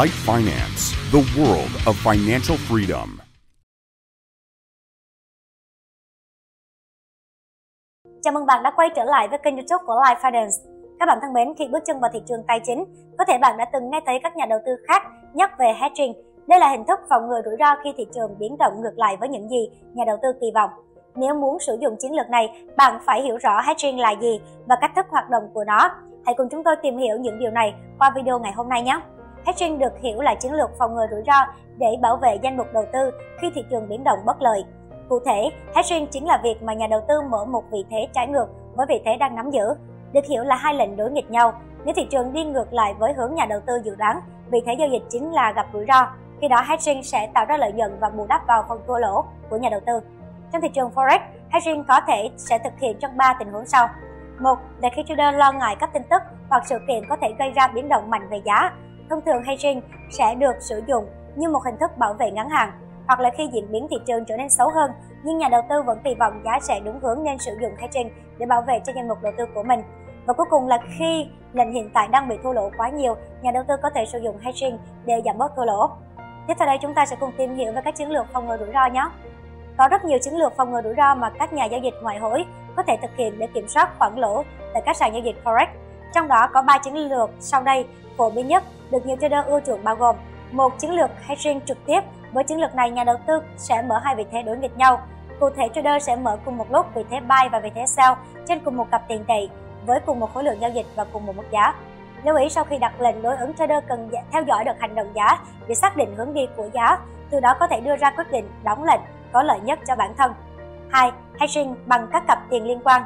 Light Finance, the world of financial freedom. Chào mừng bạn đã quay trở lại với kênh youtube của Life Finance. Các bạn thân mến, khi bước chân vào thị trường tài chính, có thể bạn đã từng nghe thấy các nhà đầu tư khác nhắc về hedging. Đây là hình thức phòng ngừa rủi ro khi thị trường biến động ngược lại với những gì nhà đầu tư kỳ vọng. Nếu muốn sử dụng chiến lược này, bạn phải hiểu rõ hedging là gì và cách thức hoạt động của nó. Hãy cùng chúng tôi tìm hiểu những điều này qua video ngày hôm nay nhé. Hedging được hiểu là chiến lược phòng ngừa rủi ro để bảo vệ danh mục đầu tư khi thị trường biến động bất lợi. Cụ thể, hedging chính là việc mà nhà đầu tư mở một vị thế trái ngược với vị thế đang nắm giữ. Được hiểu là hai lệnh đối nghịch nhau. Nếu thị trường đi ngược lại với hướng nhà đầu tư dự đoán, vị thế giao dịch chính là gặp rủi ro. Khi đó hedging sẽ tạo ra lợi nhuận và bù đắp vào phần thua lỗ của nhà đầu tư. Trong thị trường forex, hedging có thể sẽ thực hiện trong 3 tình huống sau. Một là khi trader lo ngại các tin tức hoặc sự kiện có thể gây ra biến động mạnh về giá. Thông thường hedging sẽ được sử dụng như một hình thức bảo vệ ngắn hạn hoặc là khi diễn biến thị trường trở nên xấu hơn nhưng nhà đầu tư vẫn kỳ vọng giá sẽ đúng hướng nên sử dụng hedging để bảo vệ cho danh mục đầu tư của mình. Và cuối cùng là khi lệnh hiện tại đang bị thua lỗ quá nhiều, nhà đầu tư có thể sử dụng hedging để giảm bớt thua lỗ. Tiếp theo đây chúng ta sẽ cùng tìm hiểu về các chiến lược phòng ngừa rủi ro nhé. Có rất nhiều chiến lược phòng ngừa rủi ro mà các nhà giao dịch ngoại hối có thể thực hiện để kiểm soát khoản lỗ tại các sàn giao dịch forex. Trong đó có 3 chiến lược sau đây phổ biến nhất được nhiều trader ưa chuộng bao gồm một, chiến lược hedging trực tiếp. Với chiến lược này, nhà đầu tư sẽ mở hai vị thế đối nghịch nhau. Cụ thể, trader sẽ mở cùng một lúc vị thế buy và vị thế sell trên cùng một cặp tiền tệ với cùng một khối lượng giao dịch và cùng một mức giá. Lưu ý, sau khi đặt lệnh đối ứng, trader cần dạ, theo dõi được hành động giá để xác định hướng đi của giá, từ đó có thể đưa ra quyết định đóng lệnh có lợi nhất cho bản thân. 2. Hedging bằng các cặp tiền liên quan.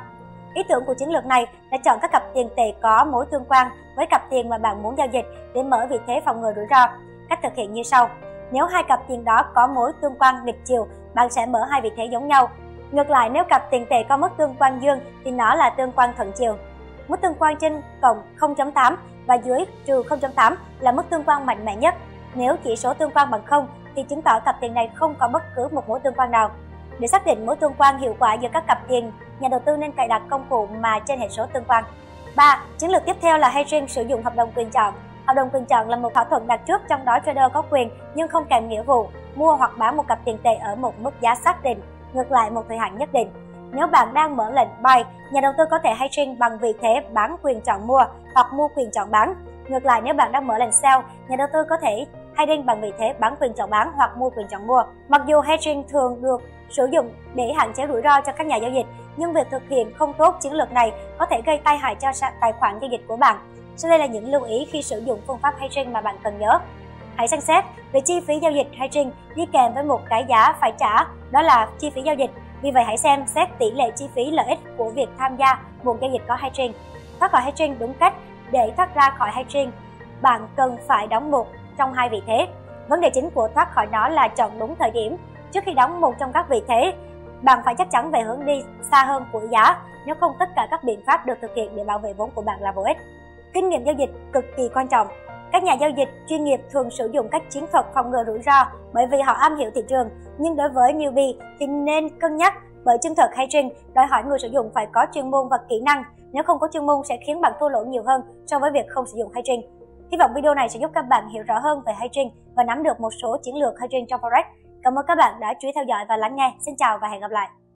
Ý tưởng của chiến lược này là chọn các cặp tiền tệ có mối tương quan với cặp tiền mà bạn muốn giao dịch để mở vị thế phòng ngừa rủi ro. Cách thực hiện như sau. Nếu hai cặp tiền đó có mối tương quan nghịch chiều, bạn sẽ mở hai vị thế giống nhau. Ngược lại, nếu cặp tiền tệ có mức tương quan dương thì nó là tương quan thuận chiều. Mức tương quan trên cộng 0.8 và dưới trừ 0.8 là mức tương quan mạnh mẽ nhất. Nếu chỉ số tương quan bằng 0 thì chứng tỏ cặp tiền này không có bất cứ một mối tương quan nào. Để xác định mối tương quan hiệu quả giữa các cặp tiền, nhà đầu tư nên cài đặt công cụ mà trên hệ số tương quan. 3. Chiến lược tiếp theo là hedging sử dụng hợp đồng quyền chọn. Hợp đồng quyền chọn là một thỏa thuận đặt trước trong đó trader có quyền nhưng không kèm nghĩa vụ mua hoặc bán một cặp tiền tệ ở một mức giá xác định, ngược lại một thời hạn nhất định. Nếu bạn đang mở lệnh buy, nhà đầu tư có thể hedging bằng vị thế bán quyền chọn mua hoặc mua quyền chọn bán. Ngược lại, nếu bạn đang mở lệnh sell, nhà đầu tư có thể hay đinh bằng vị thế bán quyền chọn bán hoặc mua quyền chọn mua. Mặc dù hedging thường được sử dụng để hạn chế rủi ro cho các nhà giao dịch, nhưng việc thực hiện không tốt chiến lược này có thể gây tai hại cho tài khoản giao dịch của bạn. Sau đây là những lưu ý khi sử dụng phương pháp hedging mà bạn cần nhớ. Hãy xem xét về chi phí giao dịch hedging đi kèm với một cái giá phải trả, đó là chi phí giao dịch. Vì vậy hãy xem xét tỷ lệ chi phí lợi ích của việc tham gia một giao dịch có hedging. Thoát khỏi hedging đúng cách để thoát ra khỏi hedging, bạn cần phải đóng một trong hai vị thế. Vấn đề chính của thoát khỏi nó là chọn đúng thời điểm. Trước khi đóng một trong các vị thế, bạn phải chắc chắn về hướng đi xa hơn của giá, nếu không tất cả các biện pháp được thực hiện để bảo vệ vốn của bạn là vô ích. Kinh nghiệm giao dịch cực kỳ quan trọng. Các nhà giao dịch chuyên nghiệp thường sử dụng các chiến thuật phòng ngừa rủi ro bởi vì họ am hiểu thị trường, nhưng đối với newbie thì nên cân nhắc bởi chiến thực hedging đòi hỏi người sử dụng phải có chuyên môn và kỹ năng. Nếu không có chuyên môn sẽ khiến bạn thua lỗ nhiều hơn so với việc không sử dụng hedging. Hy vọng video này sẽ giúp các bạn hiểu rõ hơn về hedging và nắm được một số chiến lược hedging trong Forex. Cảm ơn các bạn đã chú ý theo dõi và lắng nghe. Xin chào và hẹn gặp lại.